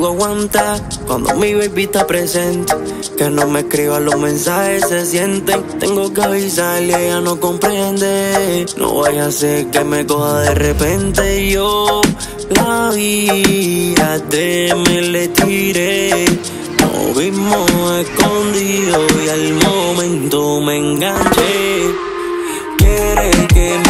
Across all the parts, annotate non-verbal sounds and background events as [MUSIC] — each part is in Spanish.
contigo aguanta cuando mi baby está presente. Que no me escriba los mensajes se sienten. Tengo que avisarle, ella no comprende. No vaya a ser que me coja de repente. Yo la vi, de me le tiré. Nos vimos escondidos y al momento me enganché. Quiere que me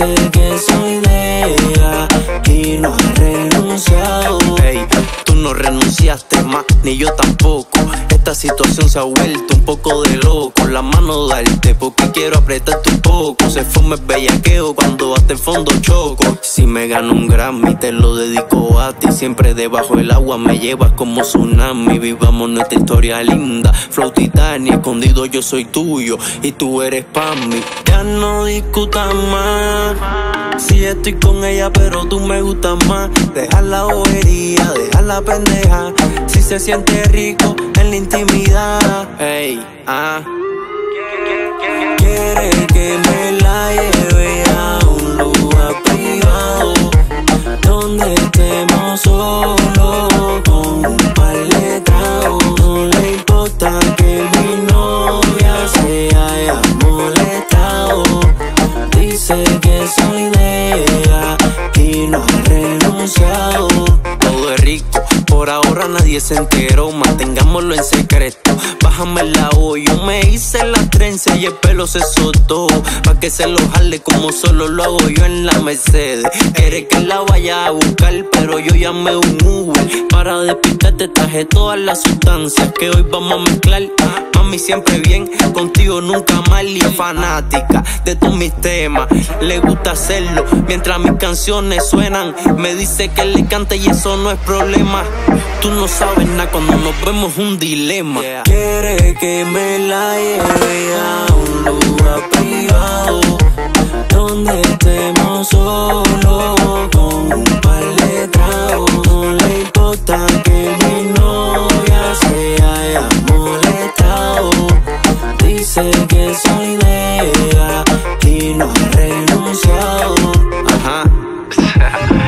Dice que soy de ella y no ha renunciado. Tú no renunciaste más, ni yo tampoco. Esta situación se ha vuelto un poco de loco. La mano darte porque quiero apretarte un poco. Se el bellaqueo cuando hasta el fondo choco. Si me gano un Grammy, te lo dedico a ti. Siempre debajo del agua me llevas como tsunami. Vivamos nuestra historia linda. Flow Titania, escondido yo soy tuyo y tú eres pa' mí. Ya no discutan más. Si estoy con ella, pero tú me gustas más. Deja la bobería, deja la pendeja. Si se siente rico en la intimidad. Ey, ah. Dice que soy de ella y no ha renunciado. Todo es rico, por ahora nadie se enteró, mantengámoslo en secreto. Bájame la O, yo me hice la trenza y el pelo se soltó. Pa' que se lo jale como solo lo hago yo en la Mercedes. Quiere que la vaya a buscar, pero yo llamé un Uber. Para despistarte traje todas las sustancias que hoy vamos a mezclar. Mami siempre bien, contigo nunca mal y es fanática de todos mis temas. Le gusta hacerlo mientras mis canciones suenan. Me dice que le canta y eso no es problema. Tú no sabes nada cuando nos vemos un dilema. Quiere que me la lleve a un lugar privado donde estemos solos con un par de tragos. No le importa que mi novia se haya molestado. Dice que soy de ella y no ha renunciado. Ajá.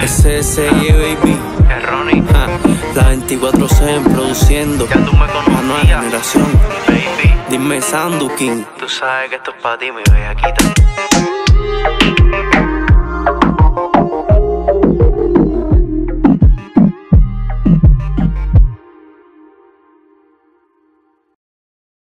[LAUGHS] SSG baby. Es Ronnie, Ah, la 24-7 produciendo. ya tú me La nueva generación. baby. Dime Sandu King. Tú sabes que esto es para ti, mi bellaquita.